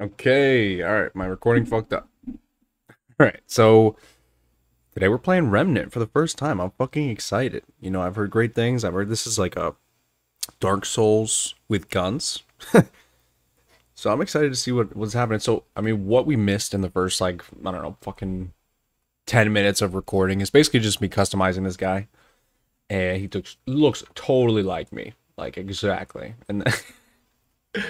Okay, alright, my recording fucked up. Alright, so today we're playing Remnant for the first time. I'm fucking excited. You know, I've heard great things. I've heard this is like a Dark Souls with guns. so I'm excited to see what what's happening. So, I mean, what we missed in the first, like, I don't know, fucking 10 minutes of recording is basically just me customizing this guy. And he took, looks totally like me. Like, exactly. And.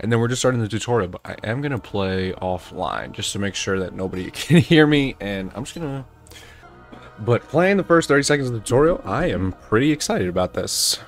and then we're just starting the tutorial but i am gonna play offline just to make sure that nobody can hear me and i'm just gonna but playing the first 30 seconds of the tutorial i am pretty excited about this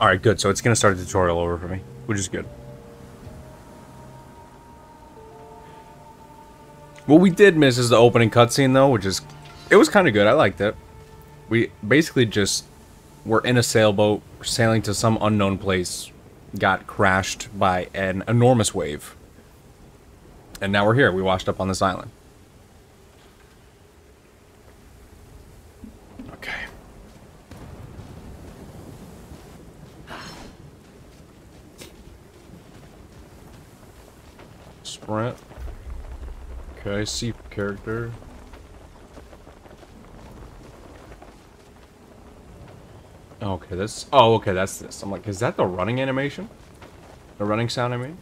Alright, good. So it's going to start a tutorial over for me, which is good. What we did miss is the opening cutscene, though, which is... It was kind of good. I liked it. We basically just were in a sailboat, sailing to some unknown place, got crashed by an enormous wave. And now we're here. We washed up on this island. Sprint. Okay, see character. Okay, this. Oh, okay, that's this. I'm like, is that the running animation? The running sound, I mean?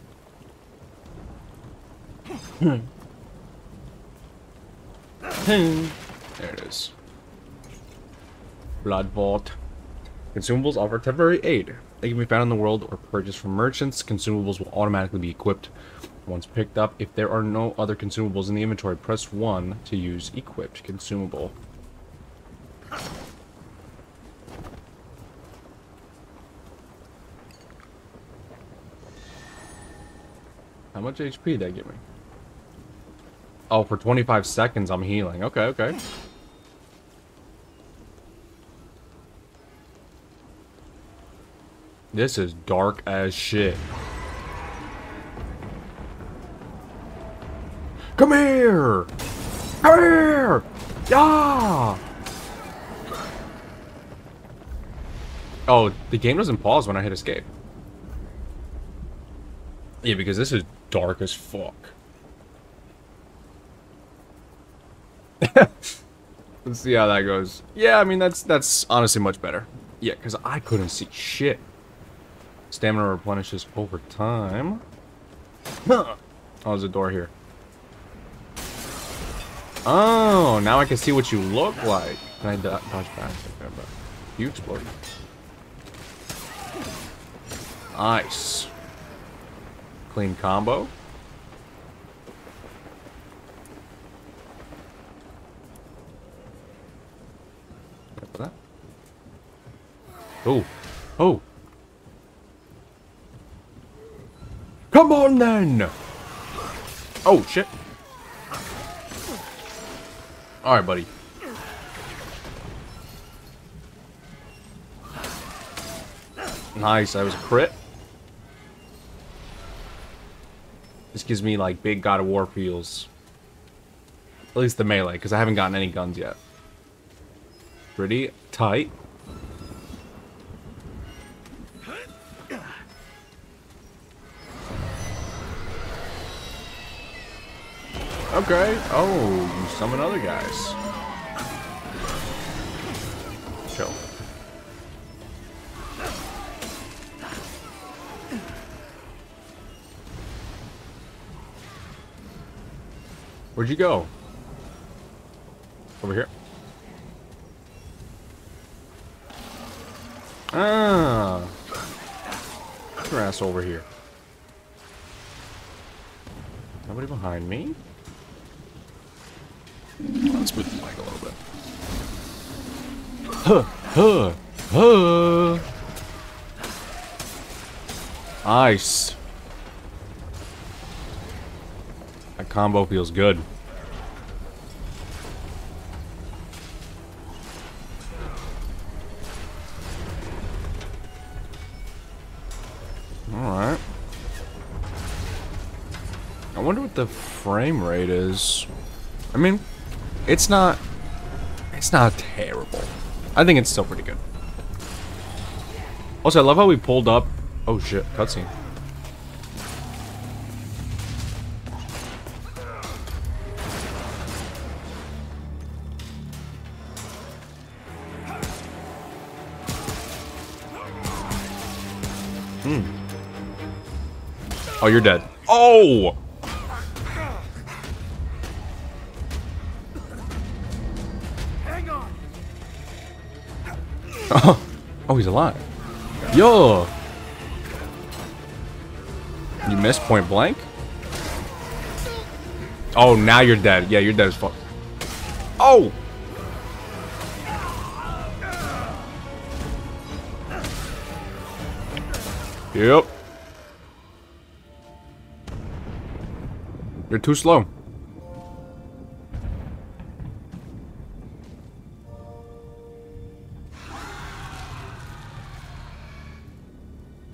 there it is. Blood Vault. Consumables offer temporary aid. They can be found in the world or purchased from merchants. Consumables will automatically be equipped once picked up, if there are no other consumables in the inventory, press 1 to use equipped consumable. How much HP did that give me? Oh, for 25 seconds I'm healing. Okay, okay. This is dark as shit. Come here! Come here! Yeah! Oh, the game doesn't pause when I hit escape. Yeah, because this is dark as fuck. Let's see how that goes. Yeah, I mean, that's that's honestly much better. Yeah, because I couldn't see shit. Stamina replenishes over time. Oh, there's a door here. Oh, now I can see what you look like. Can I dodge past it? You explode. Nice. Clean combo. Oh. Oh. Come on then! Oh, shit. Alright, buddy. Nice, that was a crit. This gives me, like, big God of War feels. At least the melee, because I haven't gotten any guns yet. Pretty tight. Okay. Oh, summon other guys. Chill. Where'd you go? Over here. Ah. Grass over here. Nobody behind me? Let's move the mic a little bit. Huh, huh, huh. Nice. That combo feels good. Alright. I wonder what the frame rate is. I mean, it's not... It's not terrible. I think it's still pretty good. Also, I love how we pulled up... Oh shit, cutscene. Hmm. Oh, you're dead. Oh! Oh, oh he's alive. Yo! You missed point blank? Oh, now you're dead. Yeah, you're dead as fuck. Oh! Yep. You're too slow.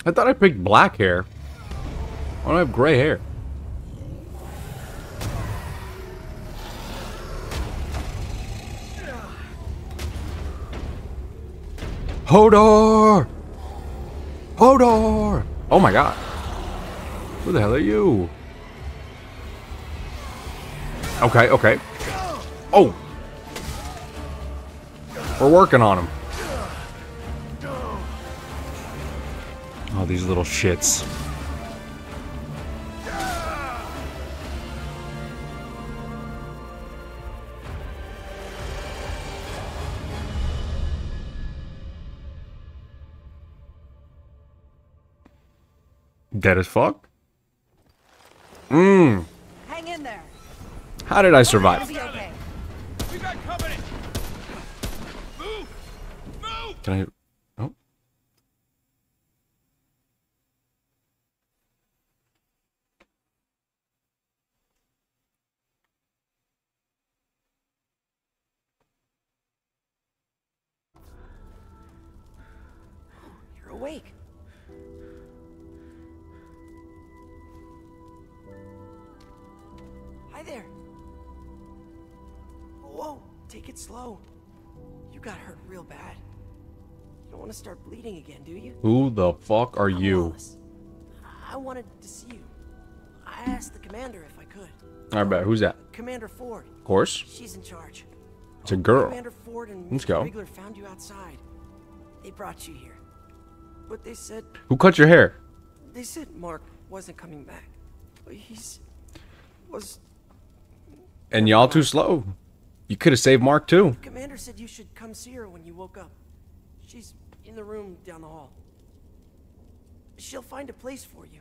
I thought I picked black hair. I have gray hair? Hodor! Hodor! Oh my god. Who the hell are you? Okay, okay. Oh! We're working on him. Oh, these little shits. Dead as fuck? Mmm. Hang in there. How did I survive? okay. We got company. Move. Move. Can I... the fuck are I'm you? Wallace. I wanted to see you. I asked the commander if I could. I bet. Who's that? Commander Ford. Of course. She's in charge. It's a girl. Commander Ford and Let's go. Rigler found you outside. They brought you here. But they said Who cut your hair? they said Mark wasn't coming back. But he's was And y'all too slow. You could have saved Mark too. The Commander said you should come see her when you woke up. She's in the room down the hall. She'll find a place for you.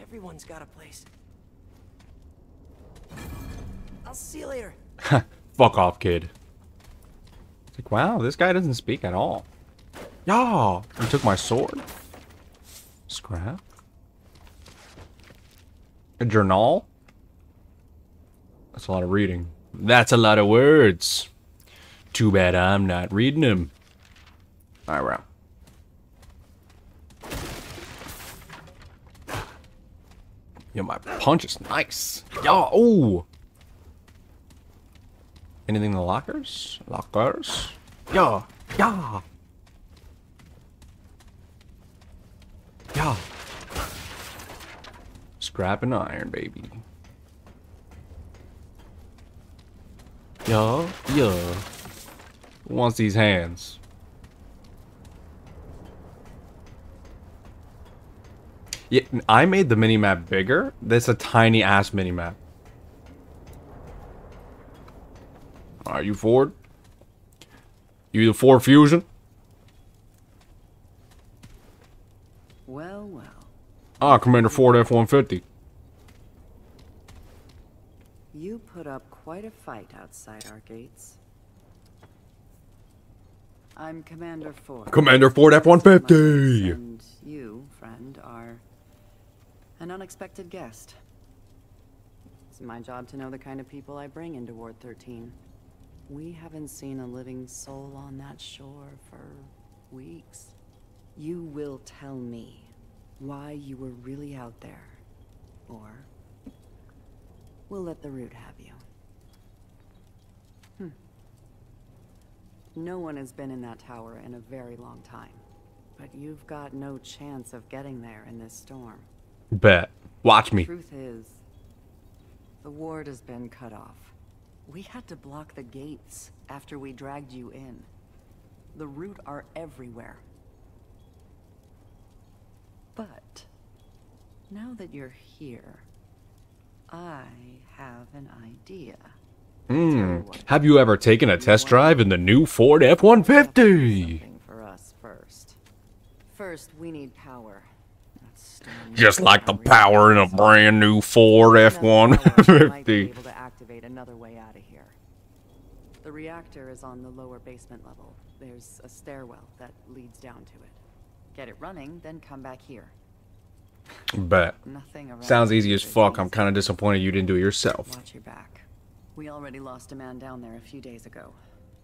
Everyone's got a place. I'll see you later. Fuck off, kid. It's like, wow, this guy doesn't speak at all. Y'all, he took my sword. Scrap. A journal. That's a lot of reading. That's a lot of words. Too bad I'm not reading them. All right, Yo, my punch is nice. Yo, oh. Anything in the lockers? Lockers? Yeah, yeah. Yeah. Scrap and iron, baby. Yeah, yeah. Who wants these hands? Yeah, I made the mini map bigger. That's a tiny ass mini map. Are you Ford? You the Ford Fusion? Well, well. Ah, Commander Ford F-150. You put up quite a fight outside our gates. I'm Commander Ford. Commander Ford F-150! And you, friend, are an unexpected guest. It's my job to know the kind of people I bring into Ward 13. We haven't seen a living soul on that shore for weeks. You will tell me why you were really out there. Or we'll let the root have you. Hmm. No one has been in that tower in a very long time. But you've got no chance of getting there in this storm. Bet. Watch me. Truth is, the ward has been cut off. We had to block the gates after we dragged you in. The root are everywhere. But now that you're here, I have an idea. Hmm. Have you ever taken a test drive in the new Ford F-150? Something for us first. First, we need power. Just like the power in a brand new Ford Enough power, we might be F-150. activate another way out of here. The reactor is on the lower basement level. There's a stairwell that leads down to it. Get it running, then come back here. Bet. Nothing around Sounds easy as fuck. I'm kind of disappointed you didn't do it yourself. Watch your back. We already lost a man down there a few days ago.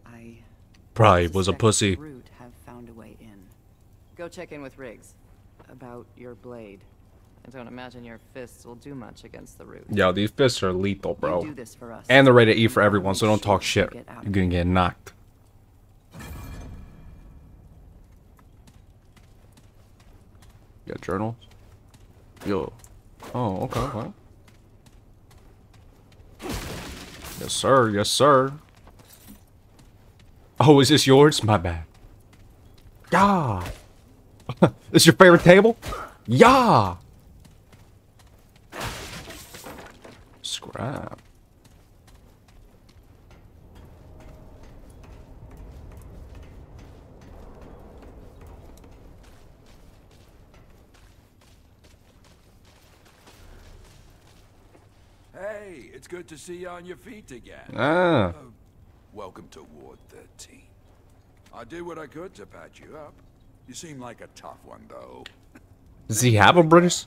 I Probably was a pussy. Root have found a way in. Go check in with Riggs about your blade. I don't imagine your fists will do much against the root. Yo, these fists are lethal, bro. do this for us. And they're rated E for everyone, so don't talk shit. You're gonna get knocked. You got journals? Yo. Oh, okay, okay. Yes, sir. Yes, sir. Oh, is this yours? My bad. Yeah. this your favorite table? Yeah. Scrap. Hey, it's good to see you on your feet again. Ah. Welcome to Ward 13. I did what I could to patch you up. You seem like a tough one, though. Does he have a British?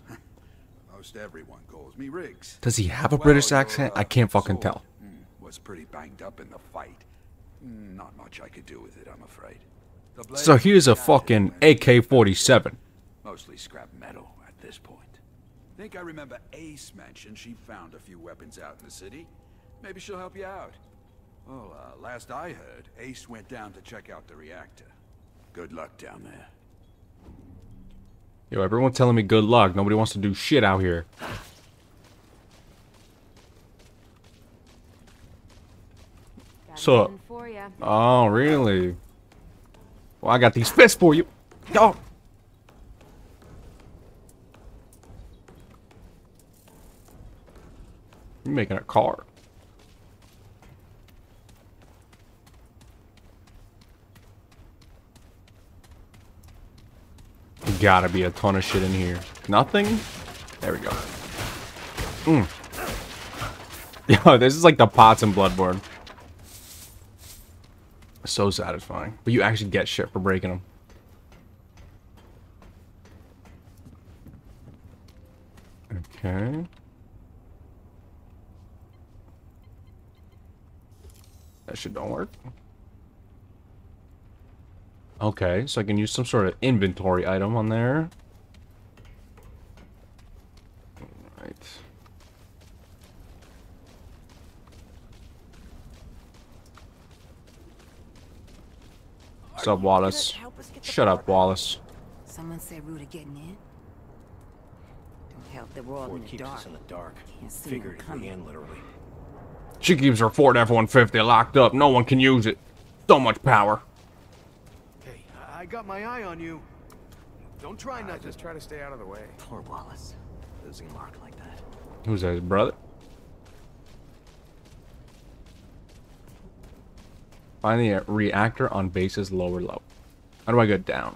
Most everyone calls me Riggs. Does he have a Well, British accent? uh, I can't fucking tell. mm, Was pretty banged up in the fight. Not much I could do with it, I'm afraid. So here's a fucking AK-47. Mostly scrap metal at this point. Think I remember Ace mentioned she found a few weapons out in the city. Maybe she'll help you out. Well, uh, last I heard, Ace went down to check out the reactor. Good luck down there. Yo, everyone's telling me good luck. Nobody wants to do shit out here. So, For oh really? Well, I got these fists for you. Yo. You making a car? Gotta be a ton of shit in here. Nothing? There we go. Mm. Yo, this is like the pots in Bloodborne. So satisfying. But you actually get shit for breaking them. Okay. That shit don't work. Okay, so I can use some sort of inventory item on there. Right. What's up, Wallace? help us get the Shut up, Wallace. Someone say Ruta getting in? Don't help that we're in the keeps dark. us in the dark. Can't see them Figuratively and literally. She keeps her Ford F-150 locked up. No one can use it. So much power. Hey, I- I got my eye on you. Don't try I not just try to stay out of the way. Poor Wallace. Losing Mark like that. Who's that, his brother? Find the reactor on base's lower level. How do I go down?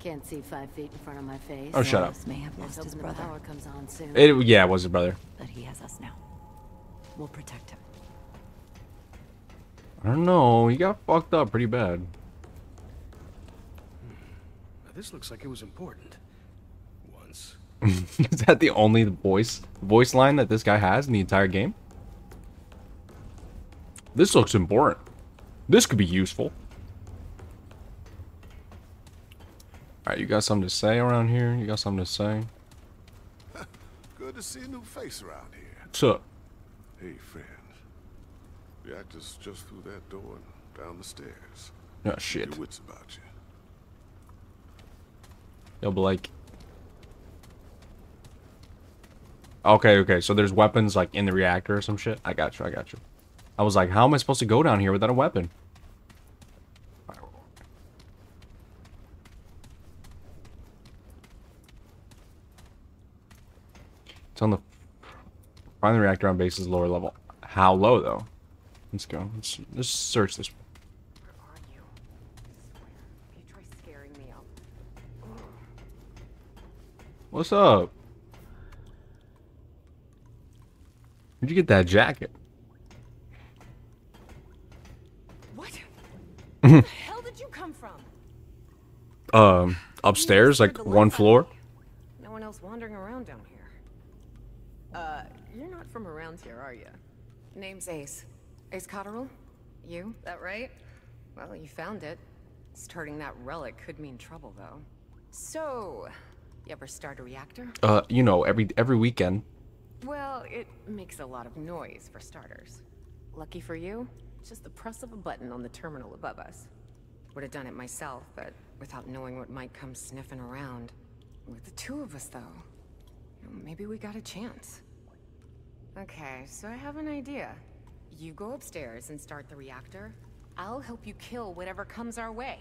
Can't see five feet in front of my face. Oh, shut up. May have lost his brother. power comes on soon. It, yeah, it was his brother. but he has us now. We'll protect him. I don't know. He got fucked up pretty bad. Now this looks like it was important. Once. Is that the only voice voice line that this guy has in the entire game? This looks important. This could be useful. Alright, you got something to say around here? You got something to say? Good to see a new face around here. What's up? Hey, friend. The actor's just through that door and down the stairs. Oh, shit. Your wits about you. Yo, but like... Okay, okay, so there's weapons, like, in the reactor or some shit? I got you, I got you. I was like, how am I supposed to go down here without a weapon? It's on the... Find the reactor on base's lower level. How low, though? Let's go. Let's, let's search this. Where are you? I swear, if you try scaring me, I'll... What's up? Where'd you get that jacket? What? Where the hell did you come from? Um, upstairs, like one floor? No one else wandering around down here. Uh, you're not from around here, are you? Name's Ace. Ace Cotterill? You, that right? Well, you found it. Starting that relic could mean trouble, though. So, you ever start a reactor? Uh, you know, every every weekend. Well, it makes a lot of noise, for starters. Lucky for you, just the press of a button on the terminal above us. Would have done it myself, but without knowing what might come sniffing around. With the two of us, though, maybe we got a chance. Okay, so I have an idea. You go upstairs and start the reactor. I'll help you kill whatever comes our way.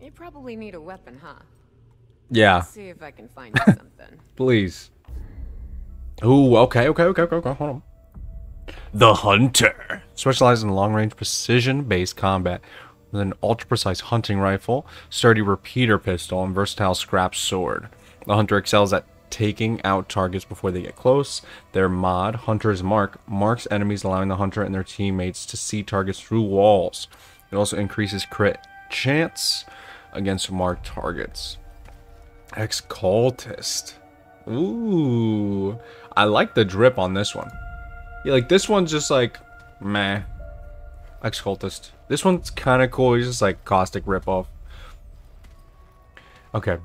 You probably need a weapon, huh? Yeah, Let's see if I can find you something. please. Ooh, okay, okay, okay, okay, okay, hold on. The Hunter specializes in long-range, precision-based combat with an ultra-precise hunting rifle, sturdy repeater pistol, and versatile scrap sword. The Hunter excels at taking out targets before they get close. Their mod, Hunter's Mark, marks enemies, allowing the Hunter and their teammates to see targets through walls. It also increases crit chance against marked targets. Ex-cultist. Ooh. I like the drip on this one. Yeah, like this one's just like meh. Ex-cultist. This one's kind of cool. He's just like caustic ripoff. Okay.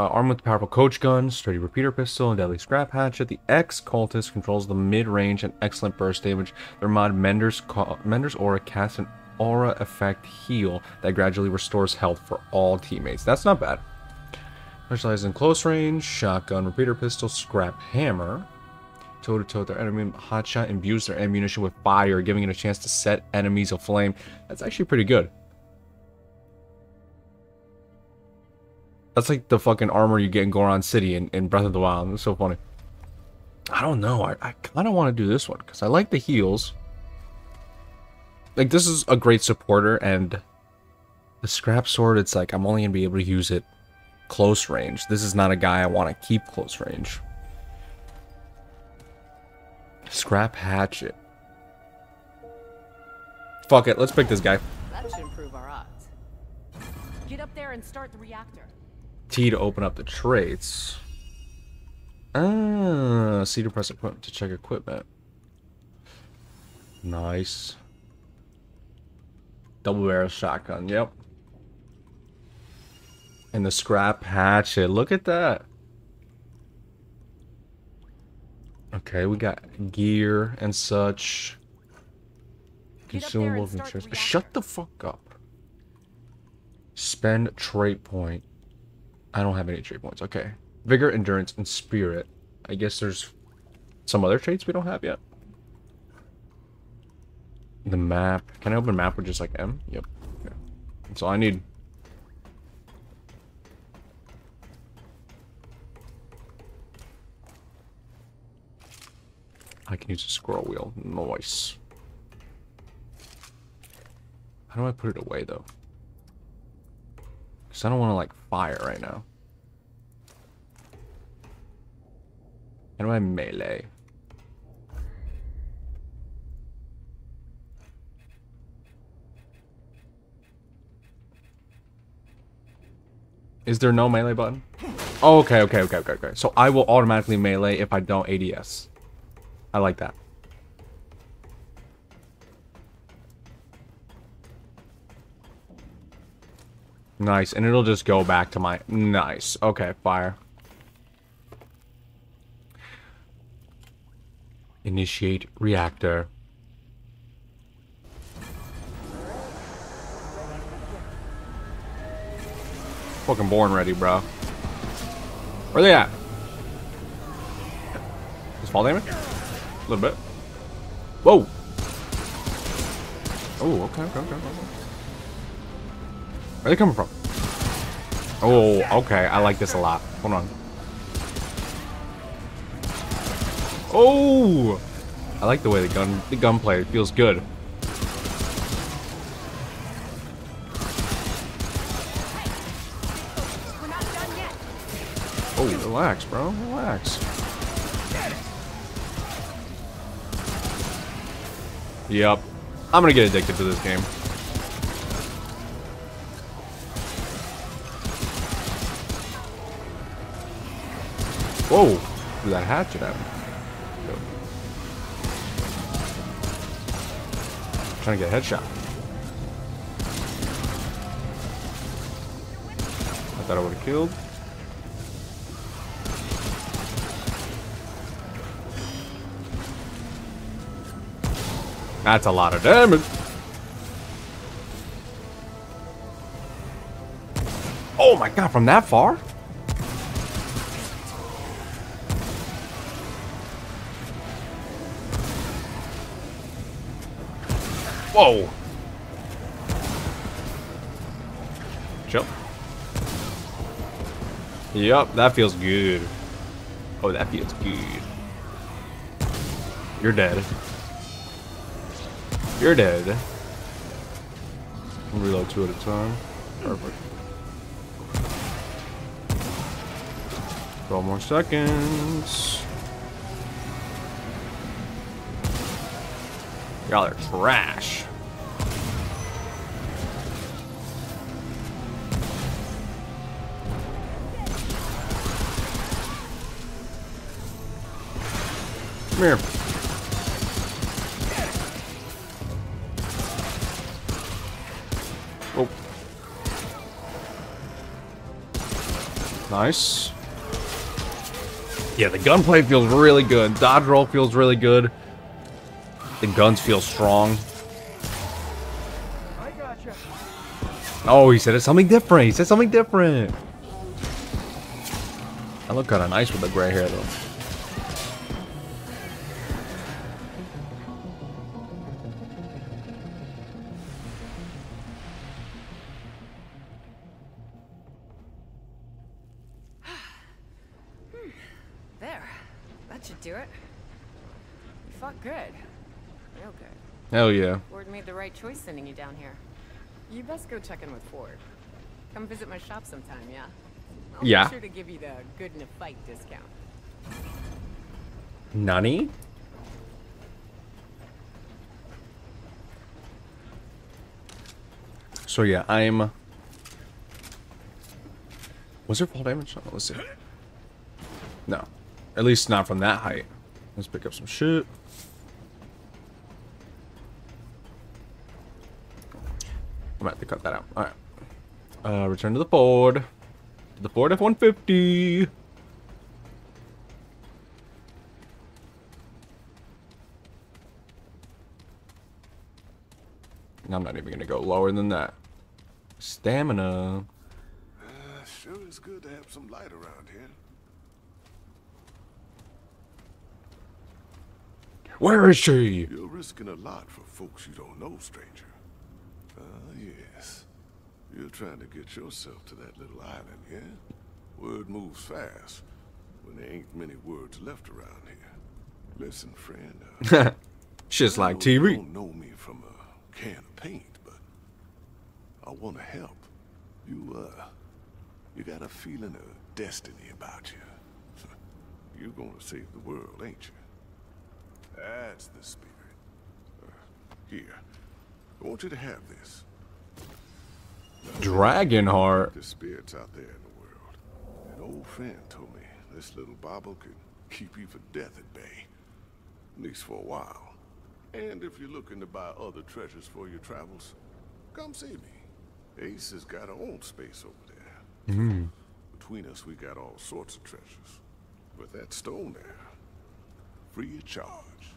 Uh, armed with the powerful coach gun, sturdy repeater pistol, and deadly scrap hatchet, the ex-cultist controls the mid-range and excellent burst damage. Their mod Mender's, Mender's Aura casts an aura effect heal that gradually restores health for all teammates. That's not bad. Specialized in close range, shotgun, repeater pistol, scrap hammer. Toe to toe, their enemy hotshot imbues their ammunition with fire, giving it a chance to set enemies aflame. That's actually pretty good. That's like the fucking armor you get in Goron City in, in Breath of the Wild. It's so funny. I don't know. I, I kind of want to do this one because I like the heals. Like, this is a great supporter, and the scrap sword, it's like I'm only going to be able to use it close range. This is not a guy I want to keep close range. Scrap hatchet. Fuck it, let's pick this guy. That should improve our odds. Get up there and start the reactor. T to open up the traits. Ah, C to press equipment to check equipment. Nice. Double barrel shotgun, yep. And the scrap hatchet, look at that. Okay, we got gear and such. There and Consumables and start the shares. reactor. Shut the fuck up. Spend trait point. I don't have any trait points. Okay. Vigor, endurance, and spirit. I guess there's some other traits we don't have yet. The map. Can I open map with just like M? Yep. Okay. That's all I need. I can use a scroll wheel. Nice. How do I put it away though? Because I don't want to like fire right now. How do I melee? Is there no melee button? Oh, okay, okay, okay, okay, okay. So I will automatically melee if I don't ADS. I like that. Nice, and it'll just go back to my... Nice. Okay, fire. Initiate reactor. Fucking born ready, bro. Where they at? Just fall damage? A little bit. Whoa! Oh, okay, okay, okay, okay. Where are they coming from? Oh, okay. I like this a lot. Hold on. Oh! I like the way the gun the gunplay feels good. Oh, relax, bro. Relax. Yep. I'm gonna get addicted to this game. Whoa! Threw that hatchet at me. Go. Trying to get a headshot. I thought I would have killed. That's a lot of damage. Oh my god, from that far? Whoa. Jump. Yup, that feels good. Oh, that feels good. You're dead. You're dead. Reload two at a time. Perfect. 12 more seconds. Y'all are trash. Here. Oh. Nice. Yeah, the gunplay feels really good. Dodge roll feels really good. The guns feel strong. Oh, he said it's something different. He said something different. I look kind of nice with the gray hair, though. Hell yeah. Ford made the right choice sending you down here. You best go check in with Ford. Come visit my shop sometime, yeah? I'll Yeah. Make sure to give you the good in a fight discount. Nani? So yeah, I'm. Was there fall damage? Oh, let's see. No, at least not from that height. Let's pick up some shit. Gonna have to cut that out. All right. Uh, return to the Ford. The Ford F-150. I'm not even gonna go lower than that. Stamina. Uh, sure is good to have some light around here. Where is she? You're risking a lot for folks you don't know, stranger. Ah, yes. You're trying to get yourself to that little island, yeah? Word moves fast when there ain't many words left around here. Listen, friend. Uh, Shit's like know You TV. don't know me from a can of paint, but I want to help. You, uh, you got a feeling of destiny about you. You're gonna save the world, ain't you? That's the spirit. Uh, here, I want you to have this. Dragonheart. The spirits out there in the world. An old friend told me this little bauble could keep you for death at bay. At least for a while. And if you're looking to buy other treasures for your travels, come see me. Ace has got her own space over there. Between us, we got all sorts of treasures. But that stone there, free of charge.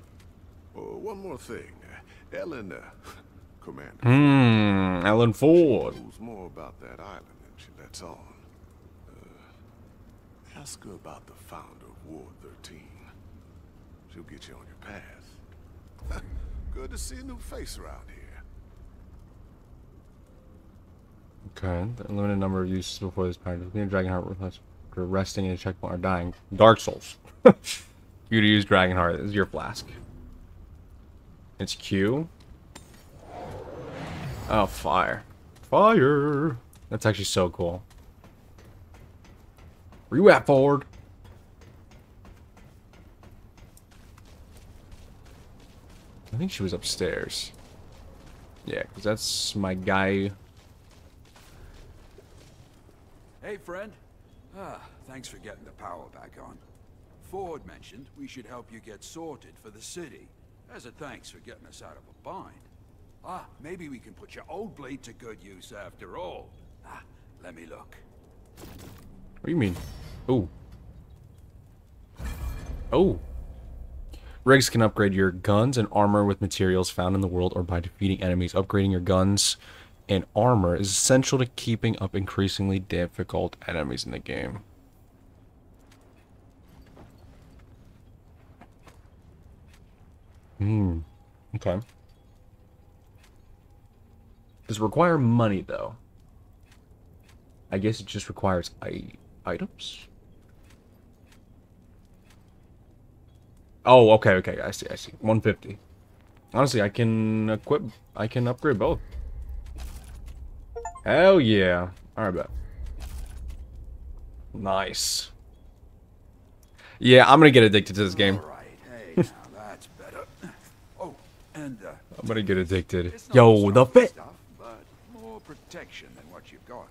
Oh, one more thing. Ellen, uh, Commander, Hmm, Alan Ford. knows more about that island than she lets on. Uh, ask her about the founder of Ward 13. She'll get you on your path. Good to see a new face around here. Okay, the limited number of uses before this pattern. Clean Dragonheart request for resting in a checkpoint or dying. Dark Souls. you to use Dragonheart. This is your flask. It's Q. Oh, fire. Fire! That's actually so cool. Where you at, Ford? I think she was upstairs. Yeah, because that's my guy. Hey, friend. Ah, thanks for getting the power back on. Ford mentioned we should help you get sorted for the city, as a thanks for getting us out of a bind. Ah, maybe we can put your old blade to good use after all. Ah, let me look. What do you mean? Oh. Oh. Rigs can upgrade your guns and armor with materials found in the world or by defeating enemies. Upgrading your guns and armor is essential to keeping up increasingly difficult enemies in the game. Hmm. Okay. Does it require money, though? I guess it just requires I items. Oh, okay, okay. I see, I see. 150. Honestly, I can equip. I can upgrade both. Hell yeah. Alright, bet. Nice. Yeah, I'm gonna get addicted to this game. All right, hey, now that's better. Oh, and uh, I'm gonna get addicted. Yo, the fit. Stuff, but more protection than what you've got.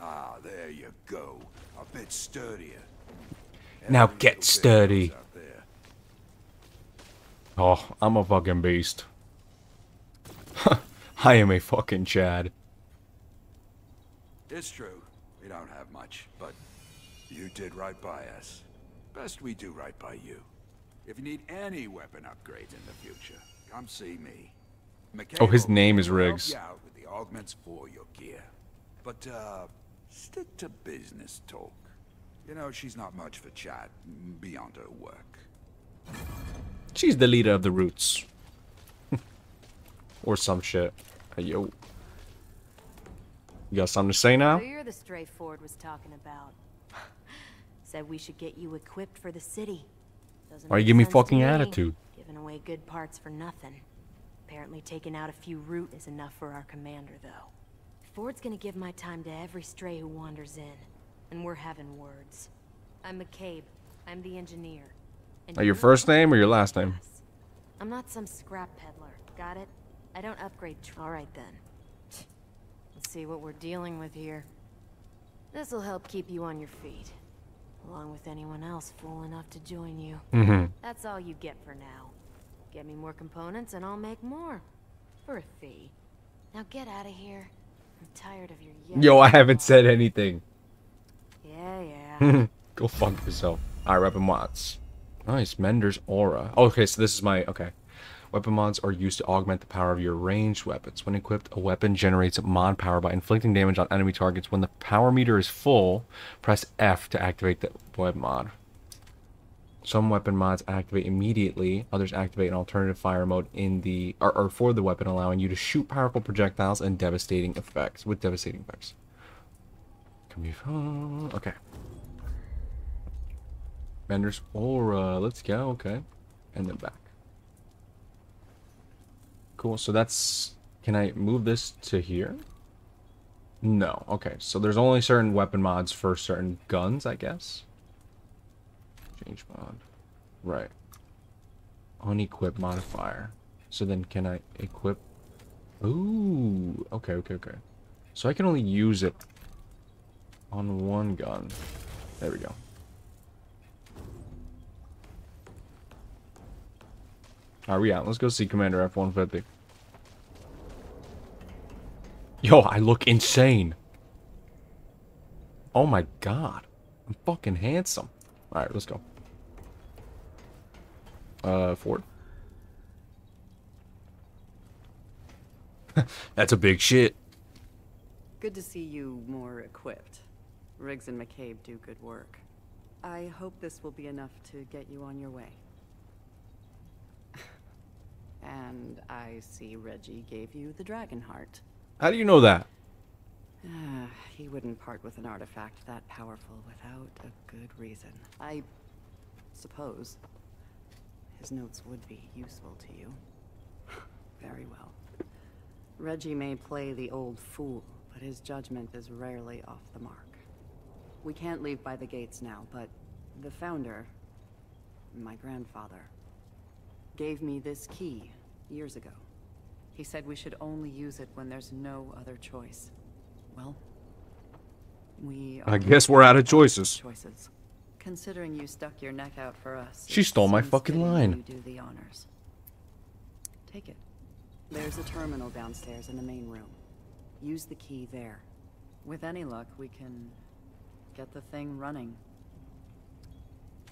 Ah, there you go. A bit sturdier. Now get sturdy. helps out there. Oh, I'm a fucking beast. I am a fucking Chad. It's true. We don't have much, but you did right by us. Best we do right by you. If you need any weapon upgrades in the future, come see me. Oh, his name is Riggs. out with the augments for your gear. But, uh, stick to business talk. You know, she's not much for chat beyond her work. She's the leader of the Roots. or some shit. Hey, yo. You got something to say now? So you're the stray Ford was talking about. Said we should get you equipped for the city. Doesn't Why you give me sense to fucking attitude? Giving away good parts for nothing. Apparently taking out a few root is enough for our commander, though. Ford's gonna give my time to every stray who wanders in. And we're having words. I'm McCabe. I'm the engineer. And your first name or your last name? I'm not some scrap peddler. Got it? I don't upgrade. Tr- All right then. Let's see what we're dealing with here. This'll help keep you on your feet, along with anyone else fool enough to join you. Mm-hmm. That's all you get for now. Get me more components and I'll make more. For a fee. Now get out of here. I'm tired of your. Yo, I haven't said anything. Yeah, yeah. Go fuck yourself. Alright, weapon mods. Nice, Mender's Aura. Okay, so this is my... Okay. Weapon mods are used to augment the power of your ranged weapons. When equipped, a weapon generates mod power by inflicting damage on enemy targets. When the power meter is full, press F to activate the weapon mod. Some weapon mods activate immediately. Others activate an alternative fire mode in the or, or for the weapon, allowing you to shoot powerful projectiles and devastating effects with devastating effects. Can fun. Okay. Mender's aura. Let's go. Okay, and then back. Cool. So that's. Can I move this to here? No. Okay. So there's only certain weapon mods for certain guns, I guess. Change mod. Right. Unequip modifier. So then can I equip? Ooh. Okay. Okay. Okay. So I can only use it on one gun. There we go. Are we out? Let's go see Commander F-150. Yo, I look insane. Oh my god. I'm fucking handsome. Alright, let's go. Uh, Ford. That's a big shit. Good to see you more equipped. Rigs and McCabe do good work. I hope this will be enough to get you on your way. and I see Reggie gave you the Dragon Heart. How do you know that? He wouldn't part with an artifact that powerful without a good reason. I suppose his notes would be useful to you. Very well. Reggie may play the old fool, but his judgment is rarely off the mark. We can't leave by the gates now, but the founder, my grandfather, gave me this key years ago. He said we should only use it when there's no other choice. Well, we I guess we're out of choices. choices. Considering you stuck your neck out for us. She stole my fucking line. You do the honors. Take it. There's a terminal downstairs in the main room. Use the key there. With any luck, we can get the thing running.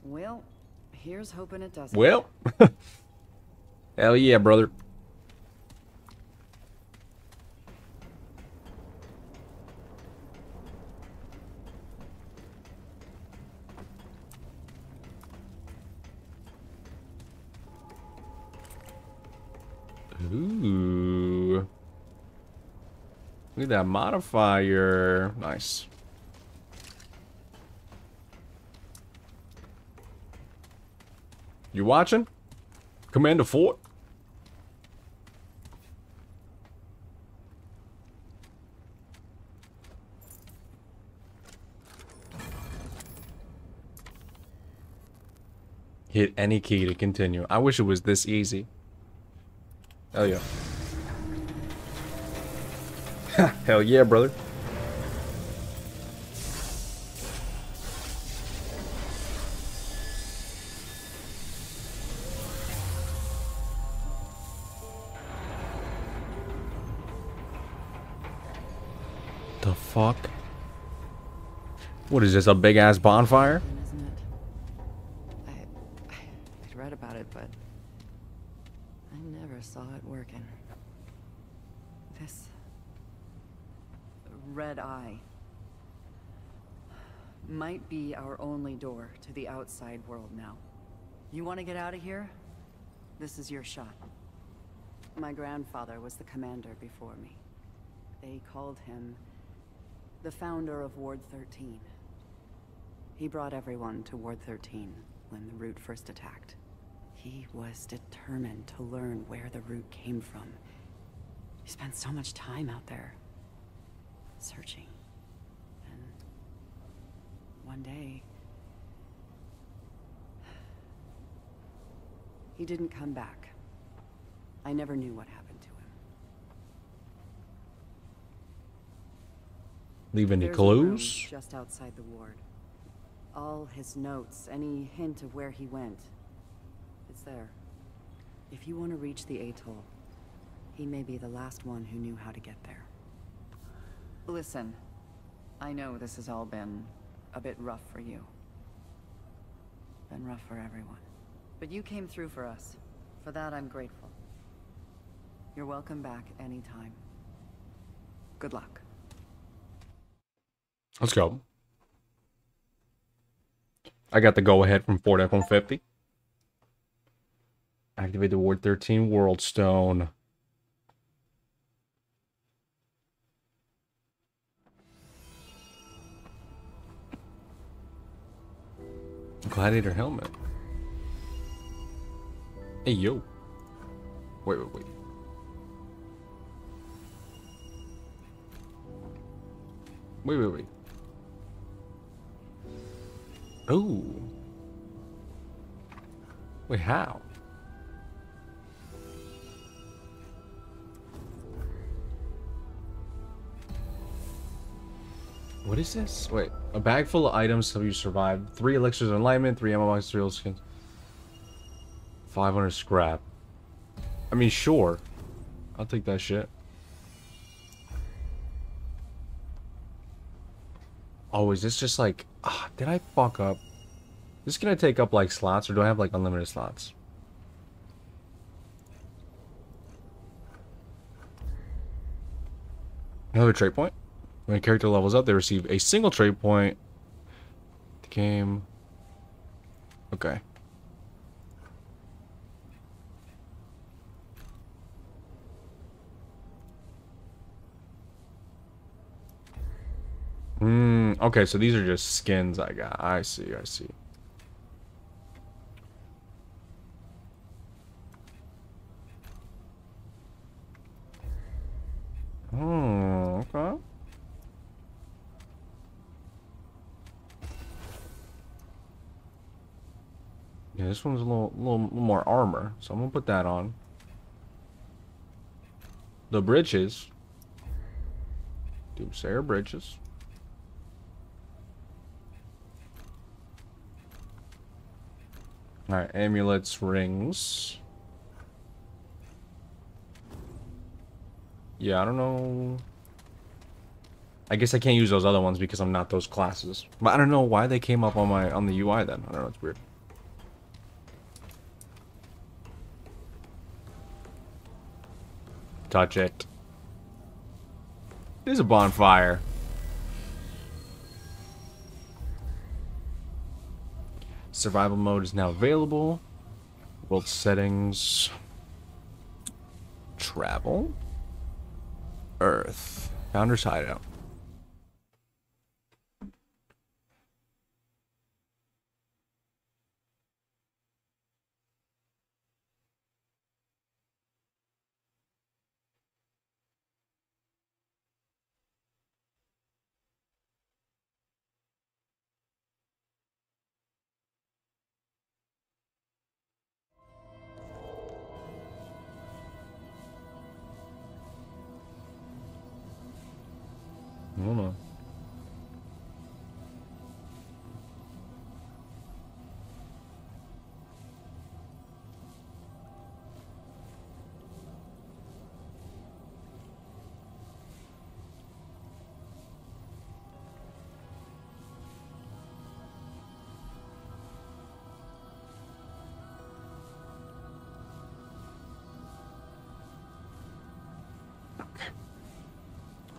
Well, here's hoping it doesn't. Well. Hell yeah, brother. Ooh. Look at that modifier. Nice. You watching? Commander Fort? Hit any key to continue. I wish it was this easy. Hell yeah. Hell yeah, brother. The fuck? What is this, a big ass bonfire? Isn't it? I, I, I'd read about it, but I never saw it working. This red eye might be our only door to the outside world now. You want to get out of here? This is your shot. My grandfather was the commander before me. They called him the founder of Ward 13. He brought everyone to Ward 13 when the Root first attacked. He was determined to learn where the Root came from. He spent so much time out there, searching. And one day, he didn't come back. I never knew what happened to him. Leave any There's a room clues? just outside the ward. All his notes, any hint of where he went. It's there. If you want to reach the atoll, he may be the last one who knew how to get there. Listen, I know this has all been a bit rough for you. Been rough for everyone. But you came through for us. For that, I'm grateful. You're welcome back anytime. Good luck. Let's go. I got the go ahead from Ford F-150. Activate the Ward 13 World Stone. Gladiator helmet. Hey, yo. Wait, wait, wait. Wait, wait, wait. Oh. Wait, how? What is this? Wait, a bag full of items have you survived. Three elixirs of enlightenment, three ammo three skins. 500 scrap. I mean, sure. I'll take that shit. Oh, is this just like... Ah, did I fuck up? This gonna take up like slots, or do I have like unlimited slots? Another trade point. When a character levels up, they receive a single trade point. The game. Okay. Hmm. Okay, so these are just skins I got. I see. I see. Hmm. Okay. Yeah, this one's a little, little, little more armor, so I'm gonna put that on. The bridges. Doomsayer bridges. Alright, amulets, rings. Yeah, I don't know. I guess I can't use those other ones because I'm not those classes. But I don't know why they came up on my on the UI then. I don't know, it's weird. Touch it. Is a bonfire. Survival mode is now available. World settings. Travel. Earth. Founder's Hideout.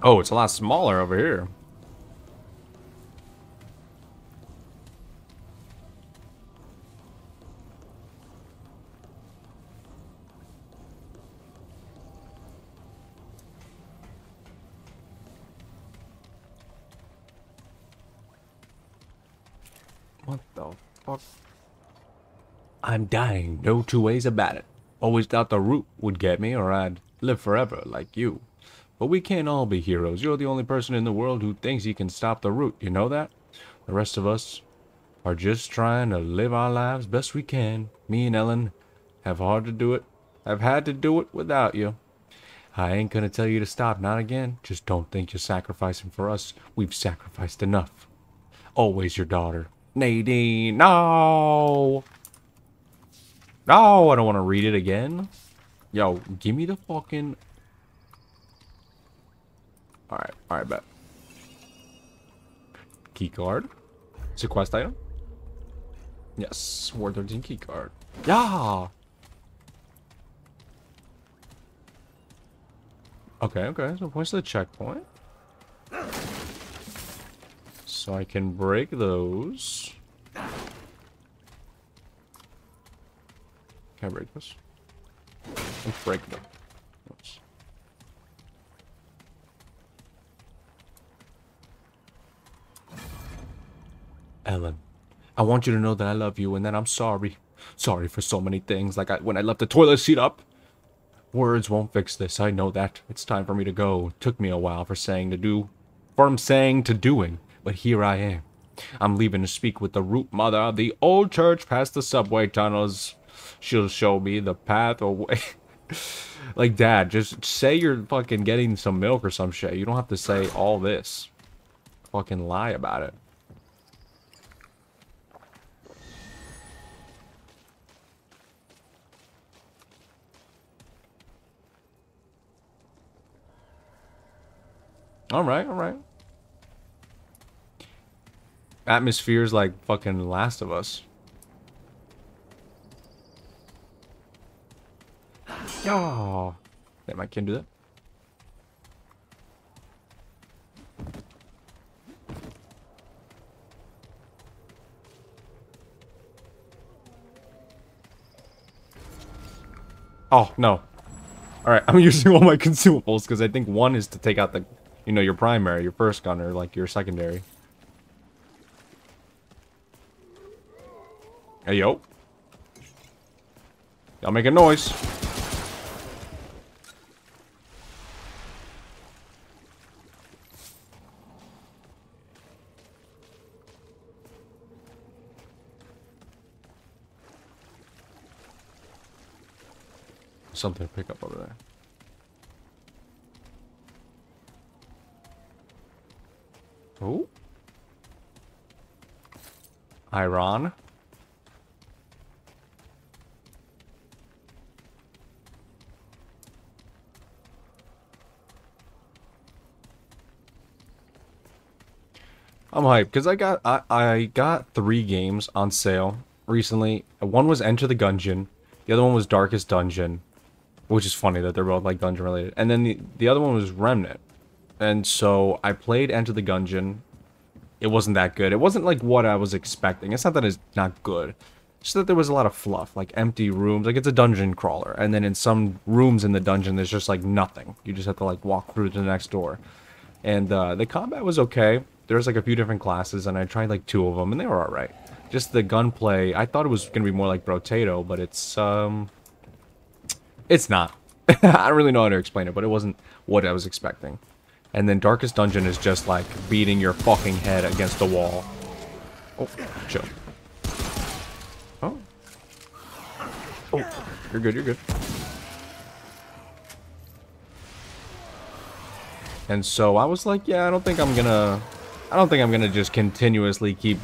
Oh, it's a lot smaller over here. What the fuck? I'm dying, no two ways about it. Always thought the root would get me or I'd live forever like you. But we can't all be heroes. You're the only person in the world who thinks he can stop the root. You know that? The rest of us are just trying to live our lives best we can. Me and Ellen have hard to do it. I've had to do it without you. I ain't gonna tell you to stop, not again. Just don't think you're sacrificing for us. We've sacrificed enough. Always your daughter. Nadine, no! No, I don't want to read it again. Yo, give me the fucking Alright, alright, bet. Key card. It's a quest item. Yes, Ward 13 key card. Yeah! Okay, okay, so points to the checkpoint. So I can break those. Can I break this? Let's break them. Oops. Ellen, I want you to know that I love you and that I'm sorry. Sorry for so many things, like I, when I left the toilet seat up. Words won't fix this, I know that. It's time for me to go. It took me a while for saying to do, from saying to doing, but here I am. I'm leaving to speak with the root mother of the old church past the subway tunnels. She'll show me the path away. like, Dad, just say you're fucking getting some milk or some shit. You don't have to say all this. Fucking lie about it. All right, all right. atmospheres like fucking Last of Us. Oh, damn! I can't do that. Oh no! All right, I'm using all my consumables because I think one is to take out the, you know, your primary, your first gun, or like your secondary. Hey yo! Y'all make a noise. Something to pick up over there. Oh. Iron. I'm hyped because I got I, I got three games on sale recently. One was Enter the Gungeon, the other one was Darkest Dungeon, which is funny that they're both like dungeon related, and then the the other one was Remnant. And so I played Enter the Gungeon. It wasn't that good. It wasn't like what I was expecting. It's not that it's not good. It's just that there was a lot of fluff, like empty rooms. Like it's a dungeon crawler, and then in some rooms in the dungeon, there's just like nothing. You just have to like walk through to the next door. And uh, the combat was okay there's like a few different classes, and I tried like two of them, and they were alright. Just the gunplay, I thought it was gonna be more like Brotato, but it's um, it's not. I don't really know how to explain it, but it wasn't what I was expecting. And then Darkest Dungeon is just like beating your fucking head against the wall. Oh, chill. Oh. Oh, you're good, you're good. And so I was like, yeah, I don't think I'm gonna I don't think I'm gonna just continuously keep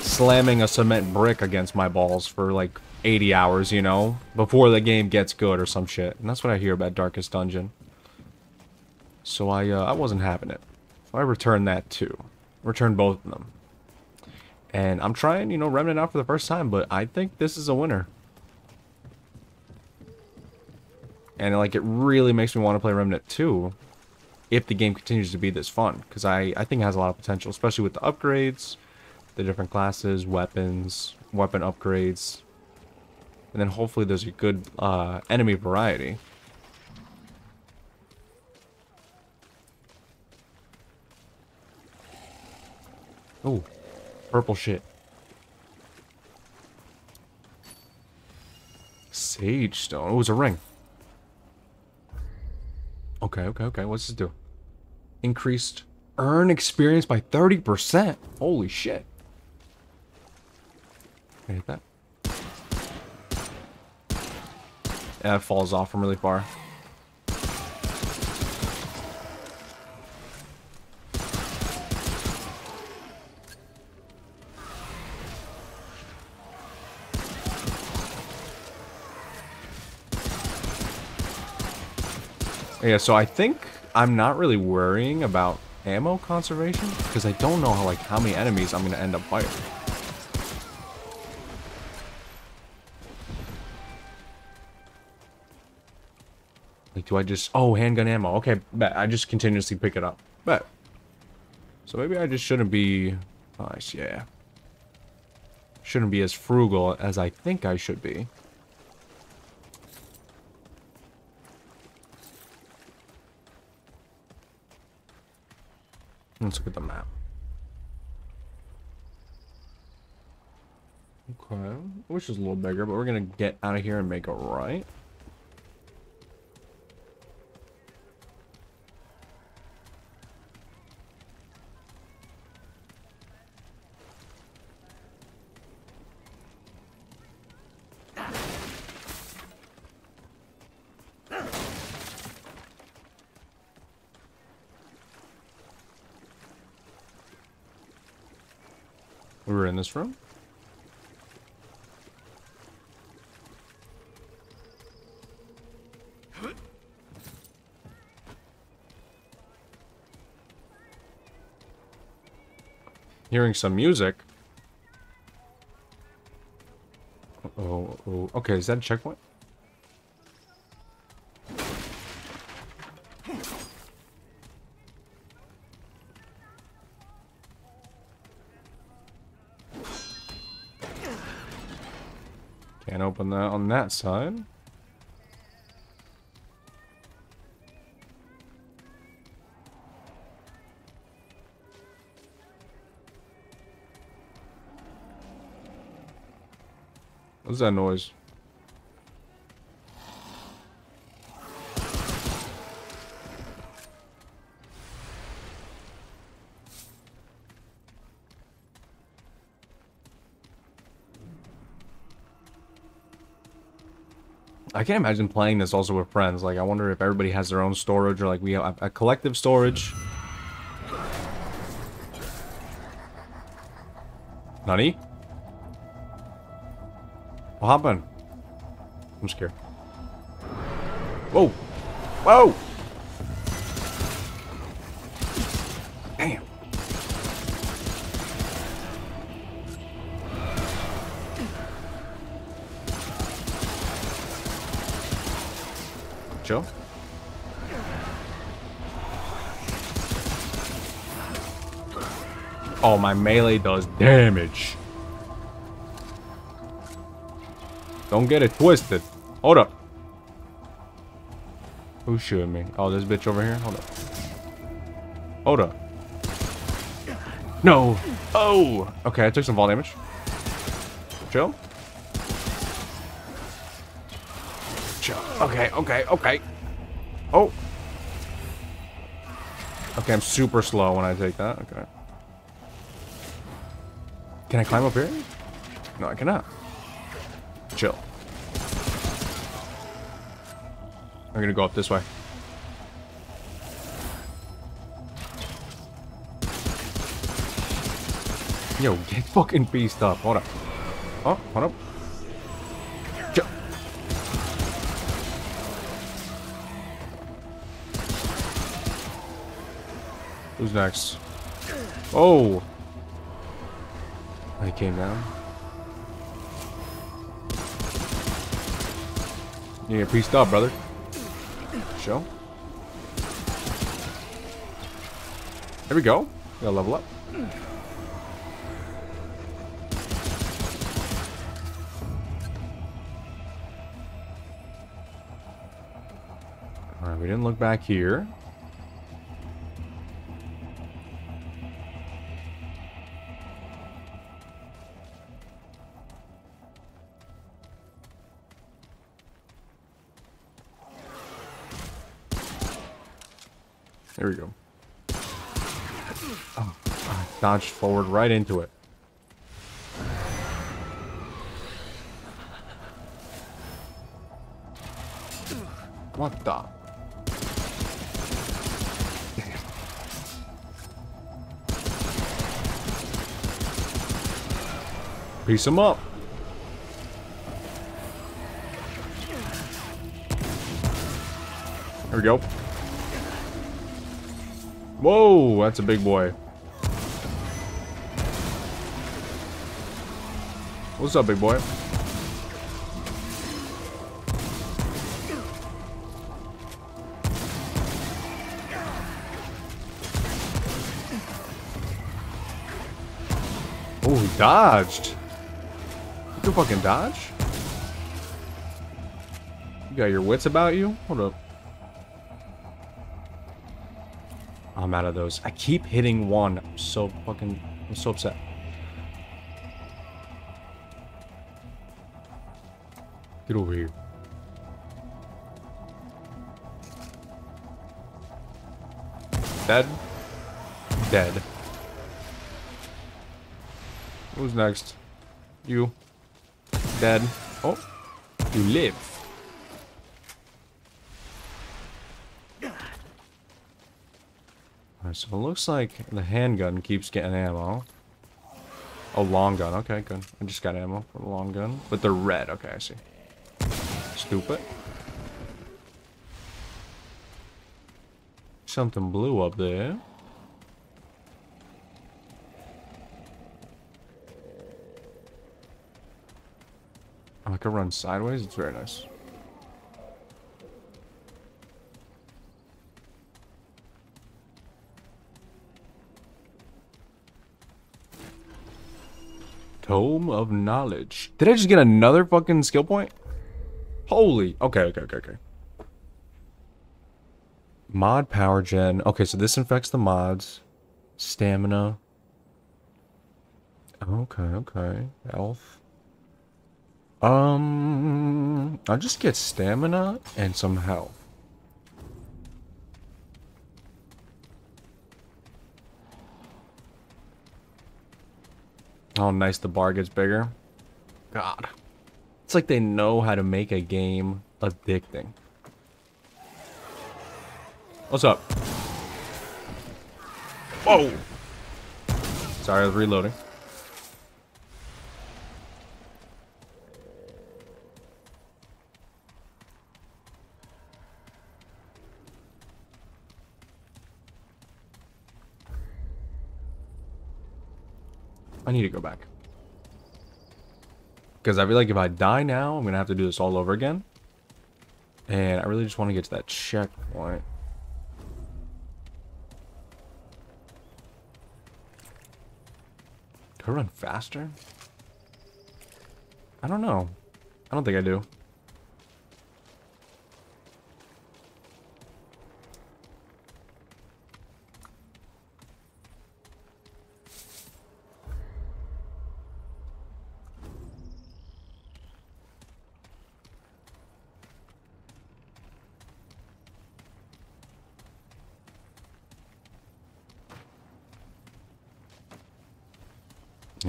slamming a cement brick against my balls for like 80 hours, you know, before the game gets good or some shit. And that's what I hear about Darkest Dungeon. So I, uh, I wasn't having it. So I returned that too. Returned both of them. And I'm trying, you know, Remnant out for the first time, but I think this is a winner. And like, it really makes me want to play Remnant 2 if the game continues to be this fun because I, I think it has a lot of potential especially with the upgrades the different classes weapons weapon upgrades and then hopefully there's a good uh, enemy variety oh purple shit sage stone oh it was a ring Okay, okay, okay. What's this do? Increased earn experience by 30%. Holy shit. I hit that? Yeah, it falls off from really far. Yeah, so I think I'm not really worrying about ammo conservation because I don't know how like how many enemies I'm gonna end up fighting. Like, do I just... Oh, handgun ammo. Okay, bet. I just continuously pick it up. Bet. So maybe I just shouldn't be... Nice, yeah. Shouldn't be as frugal as I think I should be. Let's look at the map. Okay, which is a little bigger, but we're gonna get out of here and make a right. In this room. hearing some music. Oh, oh, okay, is that a checkpoint? Can't open that on that side. What's that noise? Can't imagine playing this also with friends. Like, I wonder if everybody has their own storage or like we have a collective storage. Nani? What happened? I'm scared. Whoa! Whoa! My melee does damage. Don't get it twisted. Hold up. Who's shooting me? Oh, this bitch over here? Hold up. Hold up. No. Oh. Okay, I took some fall damage. Chill. Chill. Okay, okay, okay. Oh. Okay, I'm super slow when I take that. Okay. Can I climb up here? No, I cannot. Chill. I'm gonna go up this way. Yo, get fucking beast up. Hold up. Oh, hold up. Chill. Who's next? Oh! I came down. You get pieced up, brother. Show. There we go. Gotta level up. Alright, we didn't look back here. There we go. Oh, I dodged forward right into it. What the? Piece him up. There we go. Whoa, that's a big boy. What's up, big boy? Oh, he dodged. You can fucking dodge? You got your wits about you? Hold up. I'm out of those. I keep hitting one. I'm so fucking... I'm so upset. Get over here. Dead? Dead. Who's next? You. Dead. Oh. You live. so it looks like the handgun keeps getting ammo. A long gun. Okay, good. I just got ammo for the long gun. But they're red. Okay, I see. Stupid. Something blue up there. I could run sideways. It's very nice. Tome of Knowledge. Did I just get another fucking skill point? Holy. Okay, okay, okay, okay. Mod power gen. Okay, so this infects the mods. Stamina. Okay, okay. Health. Um, I'll just get stamina and some health. Oh, nice. The bar gets bigger. God. It's like they know how to make a game addicting. What's up? Whoa! Sorry, I was reloading. I need to go back. Because I feel like if I die now, I'm going to have to do this all over again. And I really just want to get to that checkpoint. Do I run faster? I don't know. I don't think I do.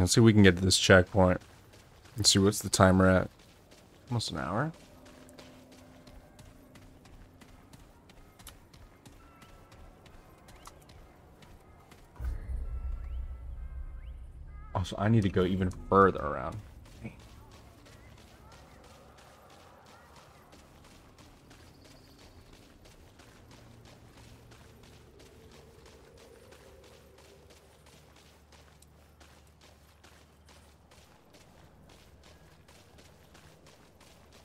Let's see if we can get to this checkpoint. Let's see what's the timer at. Almost an hour. Also, I need to go even further around.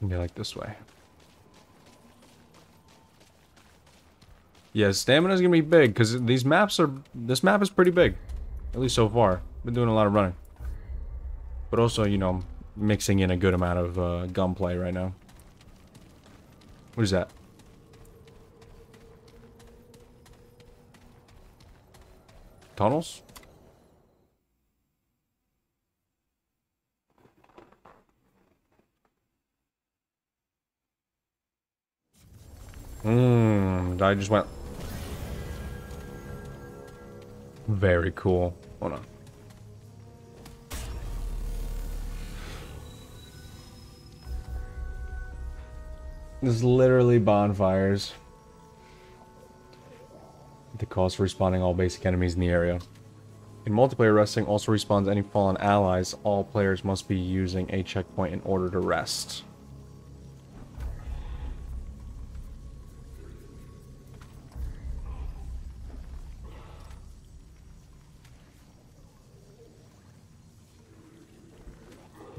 Maybe like this way. Yeah, stamina is gonna be big because these maps are. This map is pretty big, at least so far. Been doing a lot of running, but also you know mixing in a good amount of uh, gunplay right now. What is that? Tunnels? Mmm, I just went... Very cool. Hold on. This is literally bonfires. The calls for respawning all basic enemies in the area. In multiplayer, resting also respawns any fallen allies. All players must be using a checkpoint in order to rest.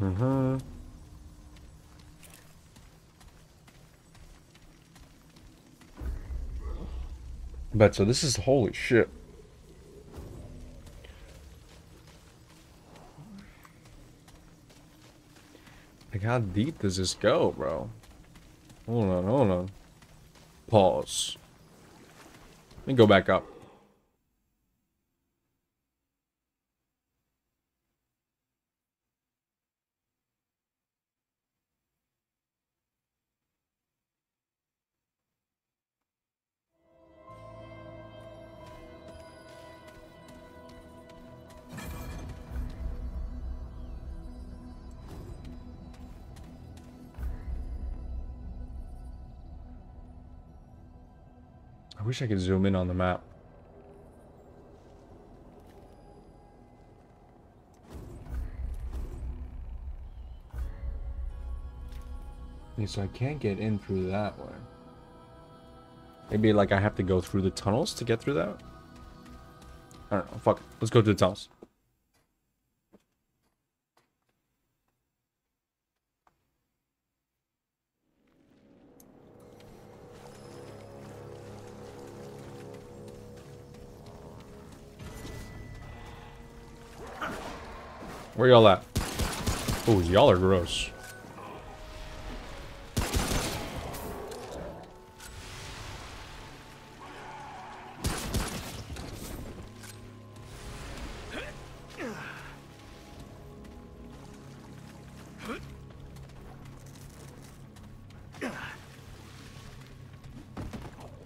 Mm-hmm. But so this is holy shit. Like how deep does this go, bro? Hold on, hold on. Pause. Let me go back up. I wish I could zoom in on the map. Yeah, so I can't get in through that way. Maybe like I have to go through the tunnels to get through that? I don't know. Fuck. Let's go to the tunnels. Where y'all at? Oh, y'all are gross.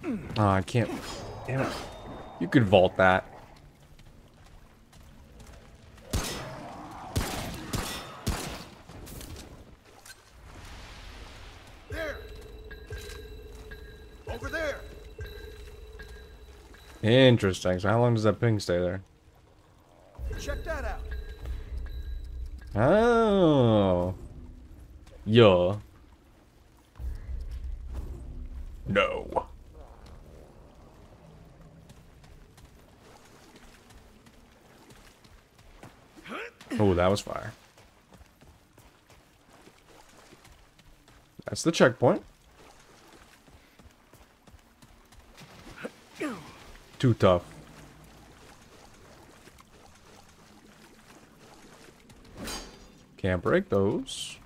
Oh, I can't. Damn it. You could vault that. There! Over there! Interesting. So how long does that ping stay there? Check that out. Oh. Yeah. No. Oh, that was fire. That's the checkpoint. Too tough. Can't break those.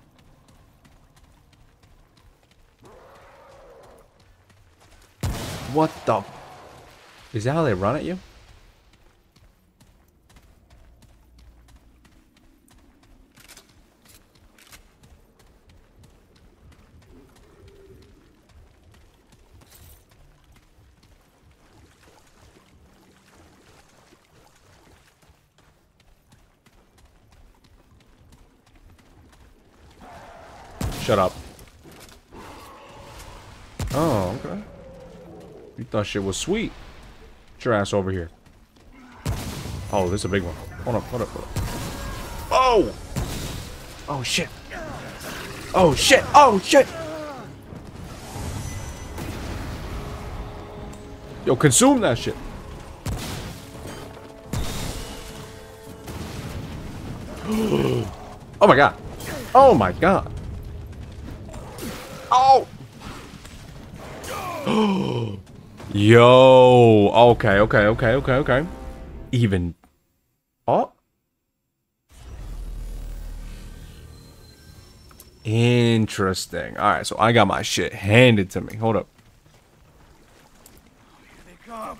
What the? Is that how they run at you? Shut up. Oh, okay. Thought shit was sweet. Get your ass over here. Oh, this is a big one. Hold up, hold up, hold up. Oh! Oh, shit. Oh, shit. Oh, shit. Yo, consume that shit. oh my god. Oh my god. Oh! oh. Yo. Okay, okay, okay, okay, okay. Even. Oh. Interesting. Alright, so I got my shit handed to me. Hold up. Here they come.